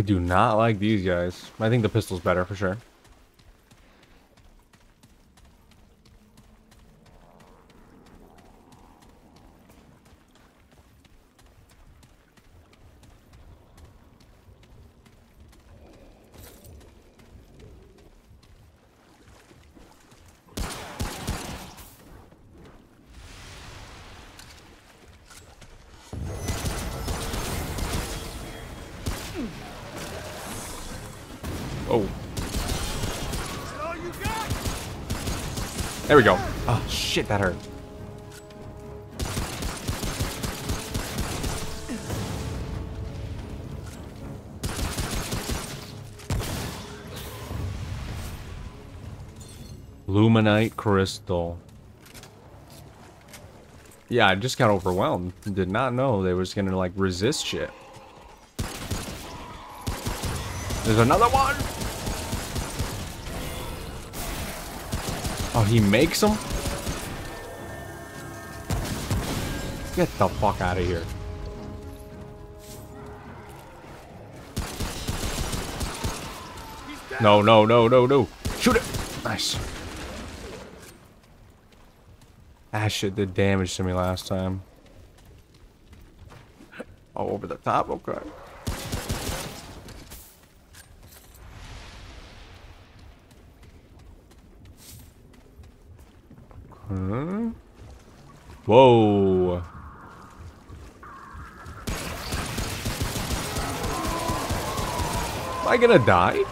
I do not like these guys. I think the pistol's better for sure. We go. Oh, shit, that hurt. Lumenite crystal. Yeah, I just got overwhelmed. Did not know they was gonna like resist shit. There's another one. Oh, he makes them? Get the fuck out of here. No, no, no, no, no. Shoot it. Nice. That shit did damage to me last time. Oh, over the top? Okay. Huh? Whoa. Am I gonna die?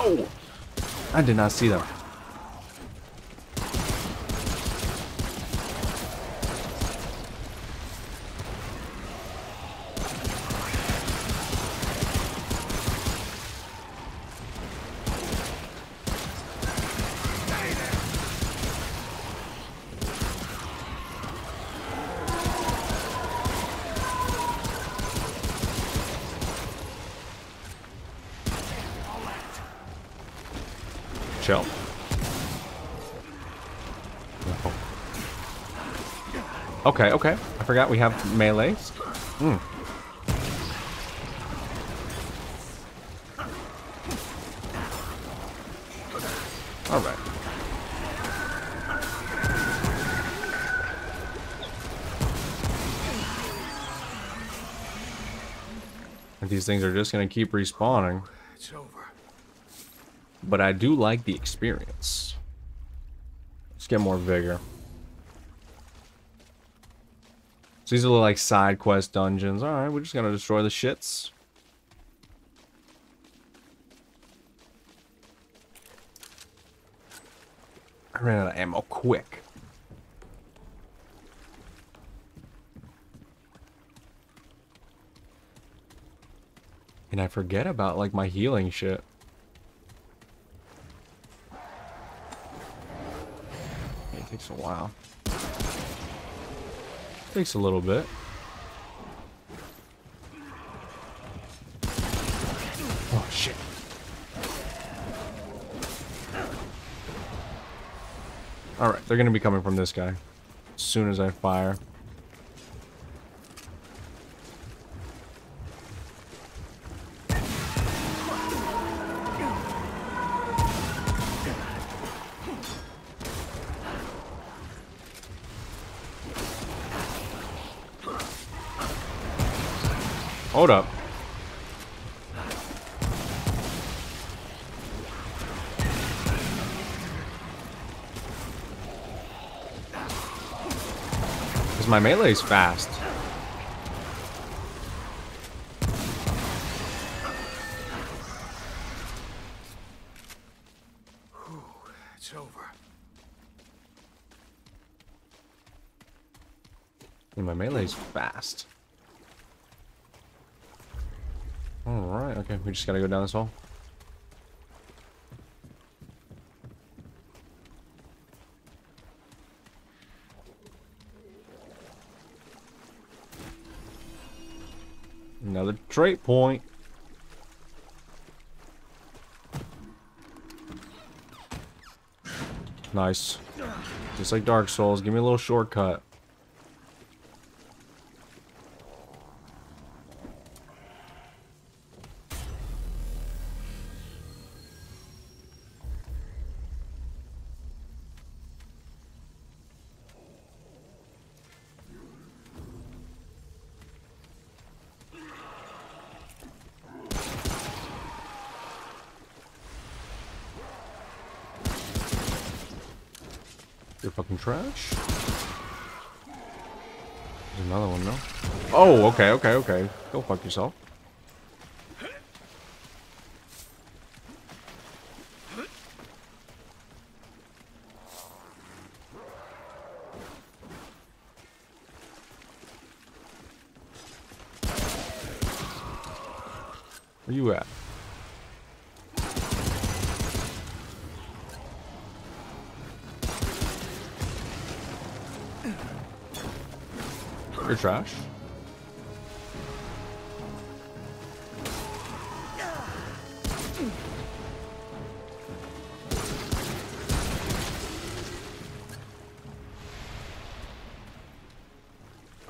Oh! I did not see them. chill. Okay, okay. I forgot we have melees. Hmm. All right. These things are just going to keep respawning. It's over. But I do like the experience. Let's get more vigor. So these are like side quest dungeons. Alright, we're just gonna destroy the shits. I ran out of ammo quick. And I forget about like my healing shit. It takes a while. Takes a little bit. Oh shit. Alright, they're gonna be coming from this guy. As soon as I fire. Hold up. Because my melee's fast. It's over. And my melee's fast. Alright, okay, we just gotta go down this hall. Another trait point. Nice. Just like Dark Souls, give me a little shortcut. Fucking trash. There's another one, no? Oh, okay, okay, okay. Go fuck yourself.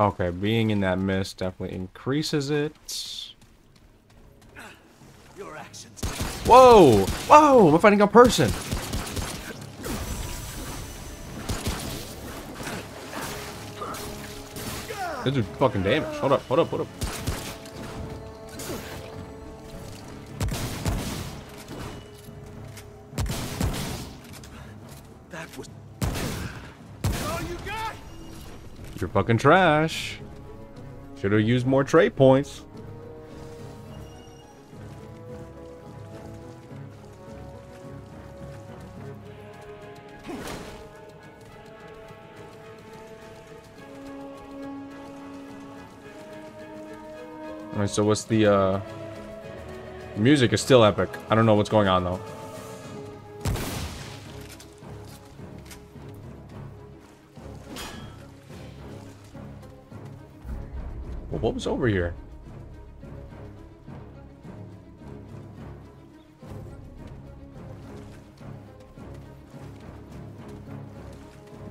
Okay, being in that mist definitely increases it. Your actions. Whoa! Whoa! We're fighting a person! This is fucking damage. Hold up, hold up, hold up. Fucking trash. Should have used more trait points. Alright, so what's the, uh... Music is still epic. I don't know what's going on, though. Was over here?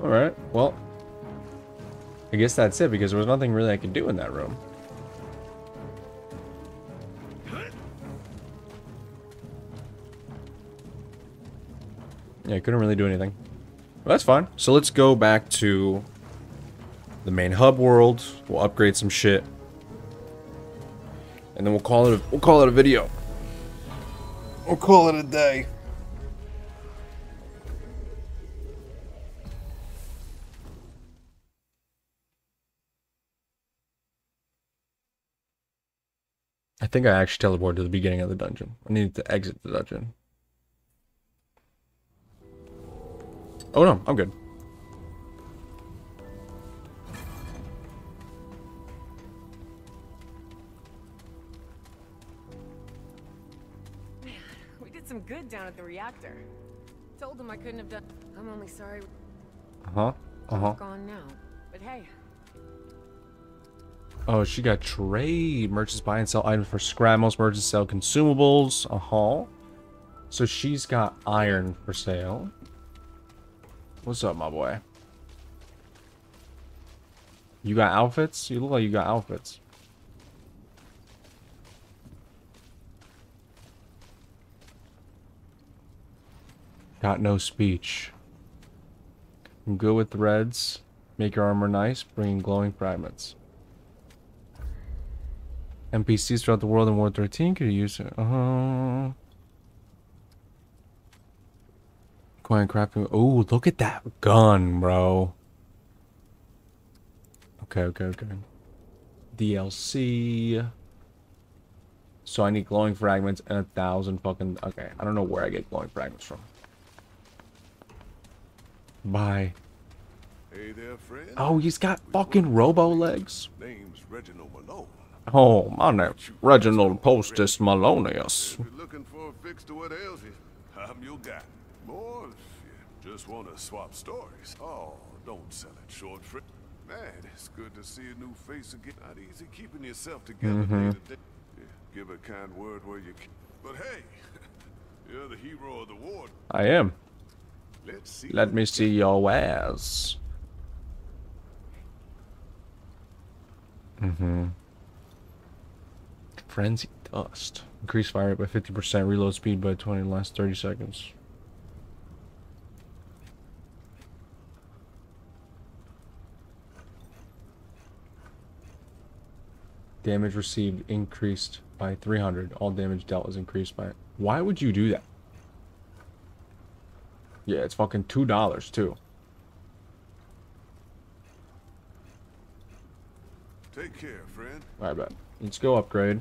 Alright, well. I guess that's it because there was nothing really I could do in that room. Yeah, I couldn't really do anything. Well, that's fine. So let's go back to the main hub world. We'll upgrade some shit. And then we'll call it a, we'll call it a video. We'll call it a day. I think I actually teleported to the beginning of the dungeon. I needed to exit the dungeon. Oh no, I'm good. Down at the reactor. Told him I couldn't have done. I'm only sorry Uh-huh. Uh-huh. gone now. But hey, Oh, she got trade. Merchants buy and sell items for scrap. Most merchants sell consumables. Uh-huh. So she's got iron for sale. What's up, my boy? You got outfits? You look like you got outfits. Got no speech. I'm good with threads. Make your armor nice. Bringing glowing fragments. NPCs throughout the world in Ward 13 could use it. Uh-huh. Quiet crafting. Oh, look at that gun, bro. Okay, okay, okay. DLC. So I need glowing fragments and a thousand fucking... Okay, I don't know where I get glowing fragments from. Bye. Hey there, friend. Oh, he's got fucking robo legs. Name's Reginald Malone. Oh, my name's Reginald Postus Malonius. Looking for a fix to what ails you, I'm your guy. Or if you just want to swap stories. Oh, don't sell it short, friend. Man, it's good to see a new face again. Not easy keeping yourself together mm-hmm. day to day. Yeah, give a kind word where you can. But hey, you're the hero of the war. I am. Let me see your wares. Mm-hmm. Frenzy Dust. Increase fire rate by 50%, reload speed by 20 in the last 30 seconds. Damage received increased by 300. All damage dealt is increased by... Why would you do that? Yeah, it's fucking $2 too. Take care, friend. I bet. Let's go upgrade.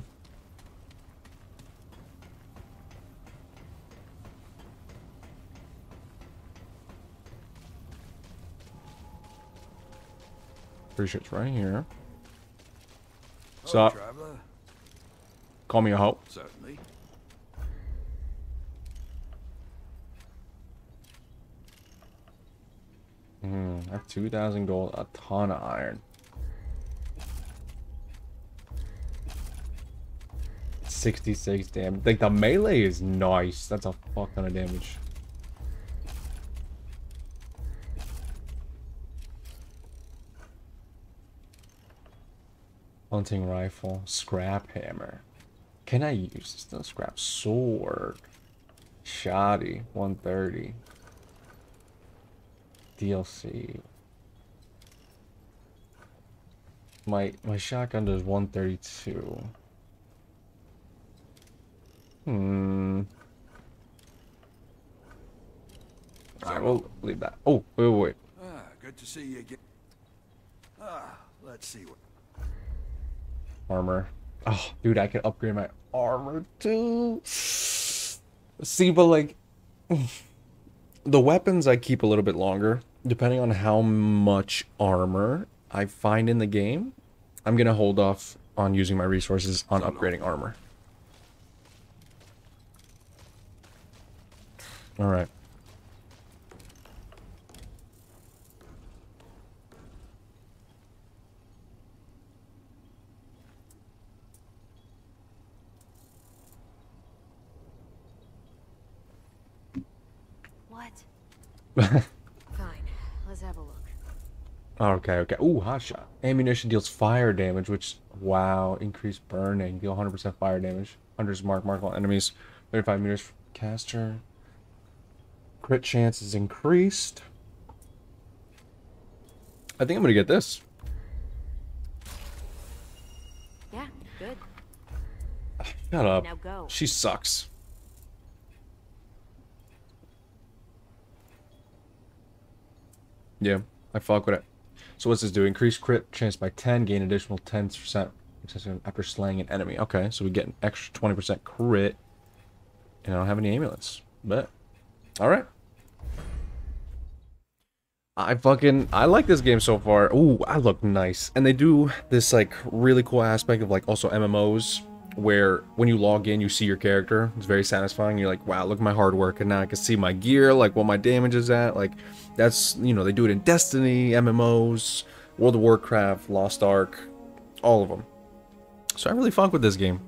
Pretty sure it's right here. What's up? traveler. Call me a hoe. Certainly. Hmm, that's 2,000 gold, a ton of iron. 66 damage. Like, the melee is nice. That's a fuck ton of damage. Hunting rifle, scrap hammer. Can I use this? No scrap sword. Shoddy, 130. DLC. My my shotgun does 132. Hmm. Alright, we'll leave that. Oh, wait, wait, wait. Ah, good to see you again. Ah, let's see what. Armor. Oh, dude, I can upgrade my armor too. See, but like, the weapons I keep a little bit longer, depending on how much armor I find in the game. I'm gonna hold off on using my resources on upgrading armor. All right. What? Fine. Let's have a look. Okay, okay. Ooh, hot shot. Ammunition deals fire damage, which wow, increased burning, deal 100% fire damage. Hunters mark mark all enemies. 35 meters caster. Crit chance is increased. I think I'm gonna get this. Yeah, good. Shut up. Now go. She sucks. Yeah, I fuck with it. So what's this do? Increase crit chance by 10, gain additional 10% after slaying an enemy. Okay, so we get an extra 20% crit. And I don't have any amulets. But, alright. I fucking, I like this game so far. Ooh, I look nice. And they do this, like, really cool aspect of, like, also MMOs where when you log in, you see your character. It's very satisfying. You're like, wow, look at my hard work. And now I can see my gear, like what my damage is at. Like, that's, you know, they do it in Destiny, MMOs, World of Warcraft, Lost Ark, all of them. So I really fuck with this game.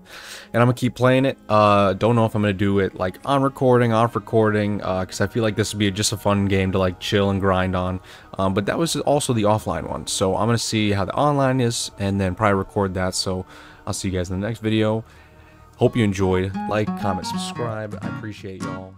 And I'm to keep playing it. Uh, don't know if I'm to do it, like, on recording, off recording, uh, because uh, I feel like this would be just a fun game to, like, chill and grind on. Um, but that was also the offline one. So I'm to see how the online is, and then probably record that. So I'll see you guys in the next video. Hope you enjoyed. Like, comment, subscribe. I appreciate y'all.